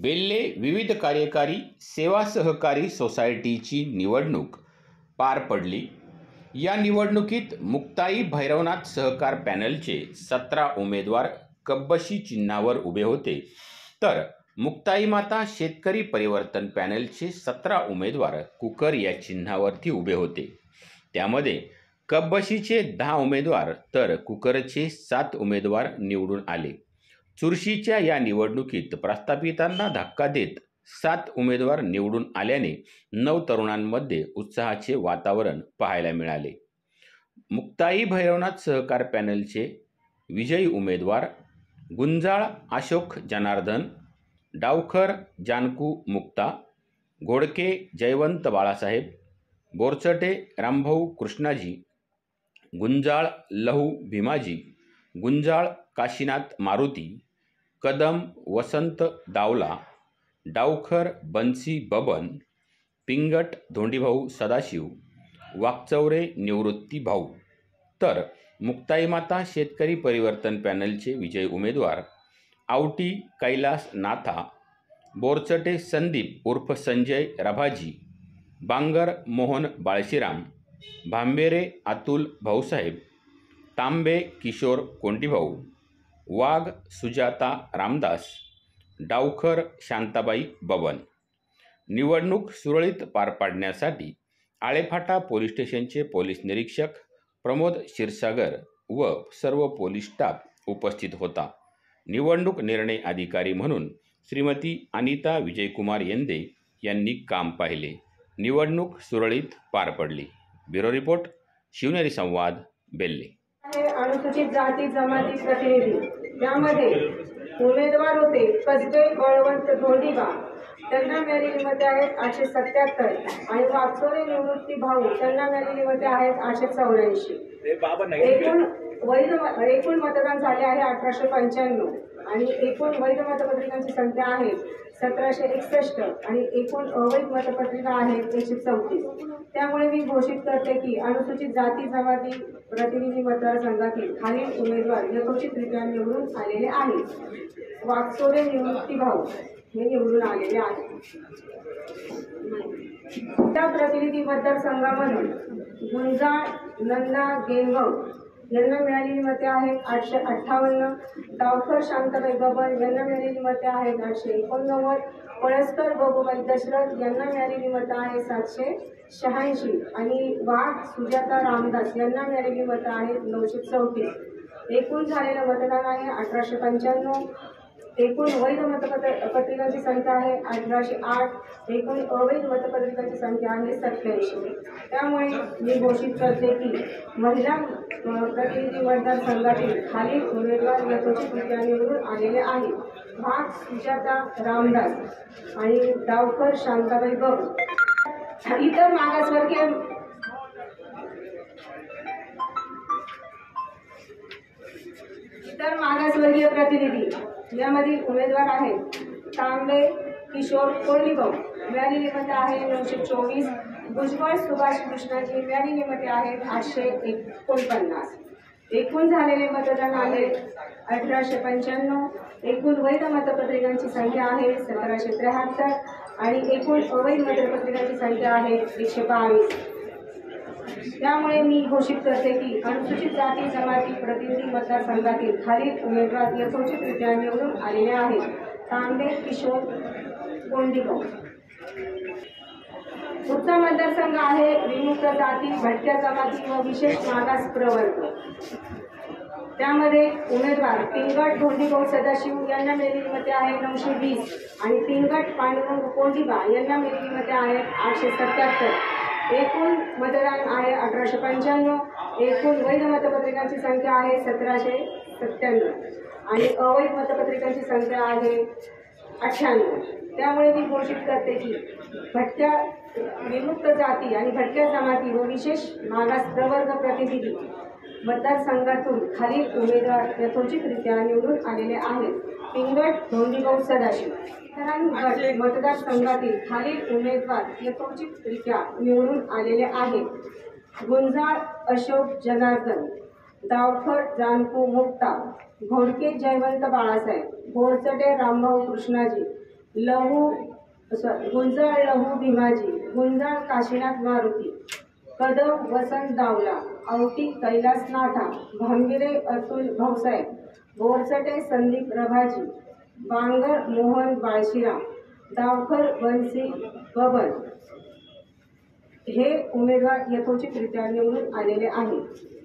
बेल्ले विविध कार्यकारी सेवा सहकारी सोसायटीची निवडणूक पार पडली. या निवडणुकीत मुक्ताई भैरवनाथ सहकार पॅनलचे सतरा उमेदवार कब्बशी चिन्हावर उभे होते. तर मुक्ताई माता शेतकरी परिवर्तन पॅनलचे सतरा उमेदवार कुकर या चिन्हावरती उभे होते. त्यामध्ये कब्बशीचे दहा उमेदवार तर कुकरचे सात उमेदवार निवडून आले. चुरशीच्या या निवडणुकीत प्रस्थापितांना धक्का देत सात उमेदवार निवडून आल्याने नऊ तरुणांमध्ये उत्साहाचे वातावरण पाहायला मिळाले. मुक्ताई भैरवनाथ सहकार पॅनलचे विजयी उमेदवार गुंजाळ अशोक जनार्दन डावखर जानकू मुक्ता घोडके जयवंत बाळासाहेब बोरचटे रामभाऊ कृष्णाजी गुंजाळ लहू भीमाजी गुंजाळ काशीनाथ मारुती कदम वसंत दावला डावखर बन्सी बबन पिंगट धोंडीभाऊ सदाशिव वाकचौरे निवृत्ती भाऊ. तर मुक्ताईमाता शेतकरी परिवर्तन पॅनलचे विजय उमेदवार आवटी कैलास नाथा बोरचटे संदीप उर्फ संजय रभाजी बांगर मोहन बाळशीराम भांबेरे अतुल भाऊसाहेब तांबे किशोर कोंटीभाऊ वाघ सुजाता रामदास डावखर शांताबाई बबन. निवडणूक सुरळीत पार पाडण्यासाठी आळेफाटा पोलीस स्टेशनचे पोलीस निरीक्षक प्रमोद क्षीरसागर व सर्व पोलीस स्टाफ उपस्थित होता. निवडणूक निर्णय अधिकारी म्हणून श्रीमती अनिता विजयकुमार येंदे यांनी काम पाहिले. निवडणूक सुरळीत पार पडली. ब्युरो रिपोर्ट शिवनेरी संवाद बेल्ले. अनुसूचित जाती जमाती प्रतिनिधी. यामध्ये उमेदवार होते कसबे बळवंत धोंडीबा. त्यांना मिळालेली मते आहेत आठशे सत्याहत्तर आणि वागचोरे निवृत्ती भाऊ त्यांना मिळालेली मते आहेत आठशे चौऱ्याऐंशी. एकूण वैध एकूण मतदान झाले आहे अठराशे पंच्याण्णव. आणि एकूण वैध मतपत्रिकांची संख्या आहे सतराशे एकसष्ट आणि एकूण अवैध मतपत्रिका आहेत एकशे चौतीस. त्यामुळे मी घोषित करते की अनुसूचित जाती जमाती प्रतिनिधी मतदारसंघातील खालील उमेदवार यथोचितरित्या निवडून आलेले आहेत. वाक्सोरे निवृत्ती भाऊ हे निवडून आलेले आहेत. त्या प्रतिनिधी मतदारसंघामधून गुंजाळ नंदा गेंगव यांना मिळालेली मते आहेत आठशे अठ्ठावन्न. डावकर शांताबाई बबन यांना मिळालेली मते आहेत आठशे एकोणनव्वद. पळसकर बबूबाई दशरथ यांना मिळालेली मतं आहे सातशे शहाऐंशी. आणि वाघ सुजाता रामदास यांना मिळालेली मतं आहेत नऊशे चौतीस. एकूण झालेलं मतदान आहे अठराशे पंच्याण्णव. एकूण वैध मतपत्र पत्रिकांची संख्या आहे अठराशे आठ. एकूण अवैध मतपत्रिकांची संख्या आहे सत्याऐंशी. त्यामुळे मी घोषित करते की महिला प्रतिनिधी प्रतिनिधी मतदारसंघातील खालील उमेदवार यथोचितरित्या निवडून आलेले आहेत. भाग सुजाता रामदास आणि डावकर शांताबाई बब इतर मागासवर्गीय इतर मागासवर्गीय प्रतिनिधी यामधील उमेदवार आहेत तांबे किशोर कोळीभाऊ मिळालेली मते आहे नऊशे चोवीस. भुजबळ सुभाष कृष्णाजी मिळालेली मते आहेत आठशे एकोणपन्नास. एकूण झालेले मतदान आहे अठराशे पंच्याण्णव. एकूण वैध मतपत्रिकांची संख्या आहे सतराशे त्र्याहत्तर आणि एकूण अवैध मतपत्रिकांची संख्या आहे एकशे बावीस. त्यामुळे मी घोषित करते की अनुसूचित जाती जमाती प्रतिनिधी मतदारसंघातील खालील उमेदवार यथोचितरित्या निवडून आलेले आहेत. तांबे किशोर कोंडीगाव पुढचा मतदारसंघ आहे विमुक्त जाती भटक्या जमाती व विशेष मागास प्रवर्ग. त्यामध्ये उमेदवार पिंगट धोंडीभाऊ सदाशिव यांना मिळालेली मते आहे नऊशे वीस आणि पिंगट पांडुरंग कोंडीबा यांना मिळालेली मते आहेत आठशे सत्याहत्तर. एकूण मतदान आहे अठराशे पंच्याण्णव. एकूण वैध मतपत्रिकांची संख्या आहे सतराशे सत्त्याण्णव. आणि अवैध मतपत्रिकांची संख्या आहे अठ्ठ्याण्णव. त्यामुळे मी घोषित करते की भटक्या विमुक्त जाती आणि भटक्या जमाती व विशेष मागास प्रवर्ग प्रतिनिधी मतदारसंघातून खालील उमेदवार यथोचितरित्या निवडून आलेले आहेत. पिंगट धोंडीभाऊ सदाशिव. गट मतदारसंघातील खालील उमेदवार यथोचितरित्या निवडून आलेले आहेत. गुंजाळ अशोक जनार्दन डावखर जानकू मुक्ता घोडके जयवंत बाळासाहेब बोरचटे रामभाऊ कृष्णाजी लहू सॉरी गुंजाळ लहू भीमाजी गुंजाळ काशीनाथ मारुती कदम वसंत दावला औटी कैलास नाठा भांगिरे अतुल भाऊसाहेब बोरसटे संदीप रभाजी बांगर मोहन बाळशिराम दावकर बन्सी बबन. हे उमेदवार यथोचितरित्या निवडून आलेले आहेत.